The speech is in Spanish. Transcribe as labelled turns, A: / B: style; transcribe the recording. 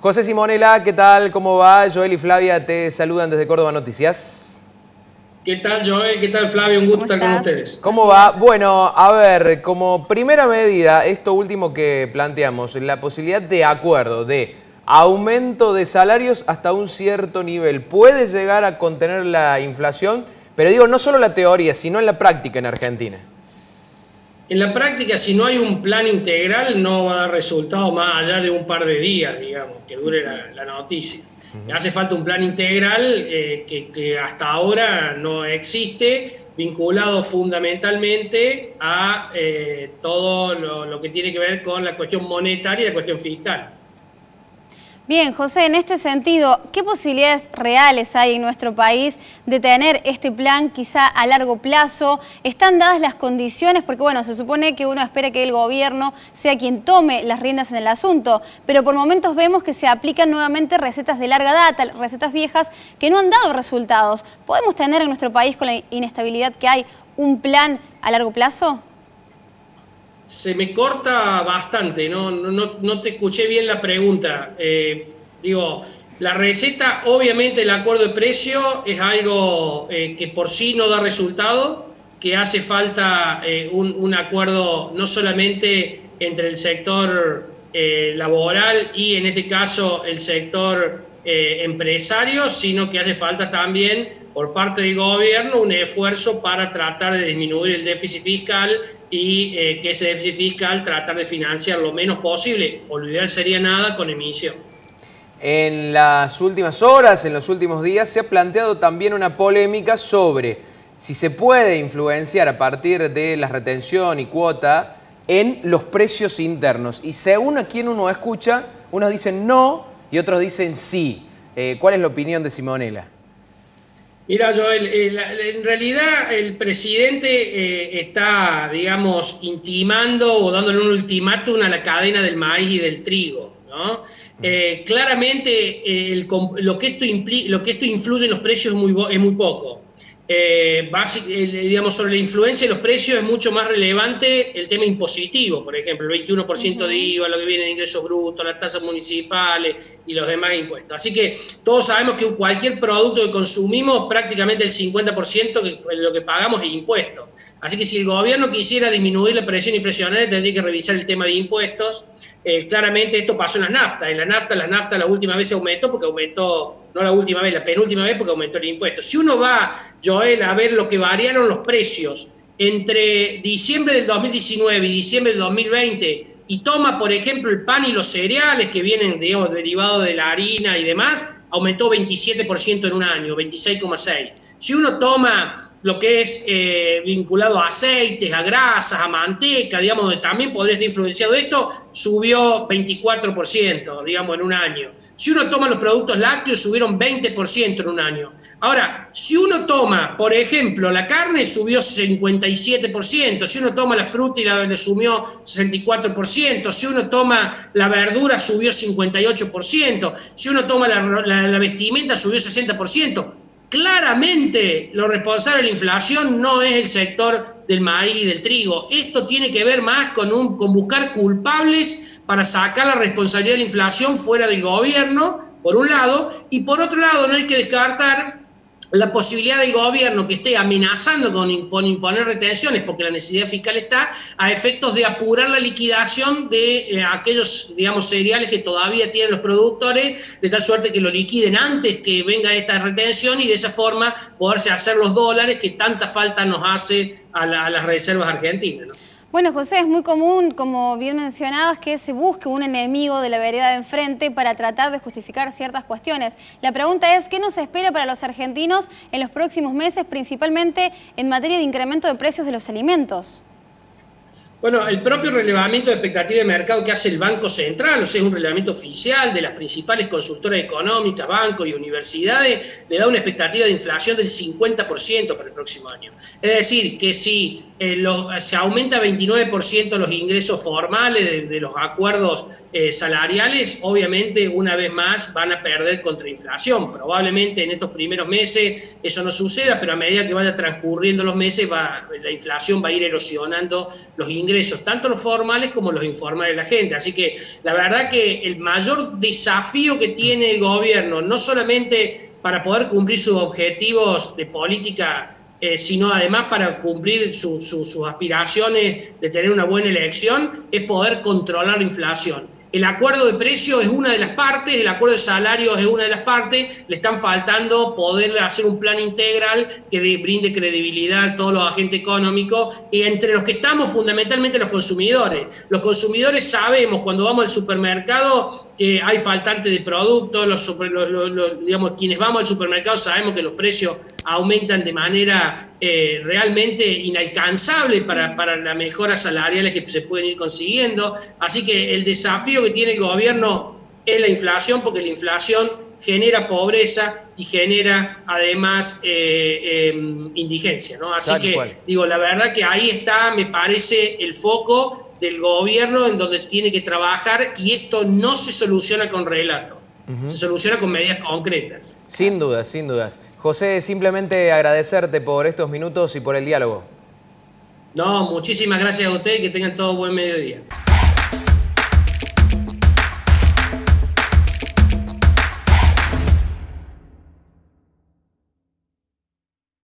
A: José Simonela, ¿qué tal? ¿Cómo va? Joel y Flavia te saludan desde Córdoba Noticias.
B: ¿Qué tal Joel? ¿Qué tal Flavio? Un gusto estar con ustedes.
A: ¿Cómo va? Bueno, a ver, como primera medida, esto último que planteamos, la posibilidad de acuerdo, de aumento de salarios hasta un cierto nivel, ¿puede llegar a contener la inflación? Pero digo, no solo la teoría, sino en la práctica en Argentina.
B: En la práctica, si no hay un plan integral, no va a dar resultado más allá de un par de días, digamos, que dure la, noticia. Hace falta un plan integral eh, que, hasta ahora no existe, vinculado fundamentalmente a eh, todo lo, que tiene que ver con la cuestión monetaria y la cuestión fiscal.
C: Bien, José, en este sentido, ¿qué posibilidades reales hay en nuestro país de tener este plan quizá a largo plazo? ¿Están dadas las condiciones? Porque bueno, se supone que uno espera que el gobierno sea quien tome las riendas en el asunto, pero por momentos vemos que se aplican nuevamente recetas de larga data, recetas viejas que no han dado resultados. ¿Podemos tener en nuestro país con la inestabilidad que hay un plan a largo plazo?
B: Se me corta bastante, no, no, te escuché bien la pregunta. Eh, digo, la receta, obviamente el acuerdo de precio es algo eh, que por sí no da resultado, que hace falta eh, un, acuerdo no solamente entre el sector laboral y en este caso el sector empresario, sino que hace falta también por parte del gobierno un esfuerzo para tratar de disminuir el déficit fiscal y eh, que ese déficit fiscal tratar de financiar lo menos posible, o lo ideal sería nada con emisión.
A: En las últimas horas, en los últimos días, se ha planteado también una polémica sobre si se puede influenciar a partir de la retención y cuota en los precios internos. Y según a quien uno escucha, unos dicen no y otros dicen sí. Eh, ¿Cuál es la opinión de Simonela?
B: Mira, Joel, eh, en realidad el presidente eh, está, digamos, intimando o dándole un ultimátum a la cadena del maíz y del trigo. ¿no? Eh, claramente lo, que esto lo que esto influye en los precios es muy, es muy poco. Eh, digamos, sobre la influencia de los precios es mucho más relevante el tema impositivo, por ejemplo, el 21% de IVA, lo que viene de ingresos brutos, las tasas municipales y los demás impuestos. Así que todos sabemos que cualquier producto que consumimos, prácticamente el 50% de lo que pagamos es impuesto. Así que si el gobierno quisiera disminuir la presión inflacionaria, tendría que revisar el tema de impuestos. Eh, claramente esto pasó en las naftas. En la nafta, la nafta la última vez se aumentó porque aumentó, no la última vez, la penúltima vez porque aumentó el impuesto. Si uno va, Joel, a ver lo que variaron los precios entre diciembre del 2019 y diciembre del 2020 y toma, por ejemplo, el pan y los cereales que vienen, digamos, derivados de la harina y demás, aumentó 27% en un año, 26,6%. Si uno toma lo que es eh, vinculado a aceites, a grasas, a manteca, digamos, donde también podría estar influenciado esto, subió 24%, digamos, en un año. Si uno toma los productos lácteos, subieron 20% en un año. Ahora, si uno toma, por ejemplo, la carne, subió 57%, si uno toma la fruta y la le subió 64%, si uno toma la verdura, subió 58%, si uno toma la, la vestimenta, subió 60%. Claramente lo responsable de la inflación no es el sector del maíz y del trigo. Esto tiene que ver más con, un, con buscar culpables para sacar la responsabilidad de la inflación fuera del gobierno, por un lado, y por otro lado no hay que descartar la posibilidad del gobierno que esté amenazando con, imponer retenciones, porque la necesidad fiscal está, a efectos de apurar la liquidación de eh, aquellos, digamos, cereales que todavía tienen los productores, de tal suerte que lo liquiden antes que venga esta retención y de esa forma poderse hacer los dólares que tanta falta nos hace a, las reservas argentinas.
C: Bueno, José, es muy común, como bien mencionabas, que se busque un enemigo de la vereda de enfrente para tratar de justificar ciertas cuestiones. La pregunta es, ¿qué nos espera para los argentinos en los próximos meses, principalmente en materia de incremento de precios de los alimentos?
B: Bueno, el propio relevamiento de expectativa de mercado que hace el Banco Central, o sea, es un relevamiento oficial de las principales consultoras económicas, bancos y universidades, le da una expectativa de inflación del 50% para el próximo año. Es decir, que si eh, se aumenta 29% los ingresos formales de, los acuerdos eh, salariales, obviamente una vez más van a perder contra inflación. Probablemente en estos primeros meses eso no suceda, pero a medida que vaya transcurriendo los meses va, la inflación va a ir erosionando los ingresos, tanto los formales como los informales de la gente. Así que la verdad que el mayor desafío que tiene el gobierno, no solamente para poder cumplir sus objetivos de política eh, sino además para cumplir sus aspiraciones de tener una buena elección, es poder controlar la inflación. El acuerdo de precios es una de las partes, el acuerdo de salarios es una de las partes, le están faltando poder hacer un plan integral que brinde credibilidad a todos los agentes económicos y entre los que estamos fundamentalmente los consumidores. Los consumidores sabemos cuando vamos al supermercado que hay faltante de productos, los, digamos, quienes vamos al supermercado sabemos que los precios aumentan de manera eh, realmente inalcanzable para, para las mejoras salariales que se pueden ir consiguiendo. Así que el desafío que tiene el gobierno es la inflación, porque la inflación genera pobreza y genera además eh, em, indigencia. ¿no? Así que digo, la verdad que ahí está, me parece, el foco del gobierno en donde tiene que trabajar y esto no se soluciona con relato, se soluciona con medidas concretas.
A: Sin dudas, sin dudas. José, simplemente agradecerte por estos minutos y por el diálogo.
B: No, muchísimas gracias a usted y que tengan todo buen mediodía.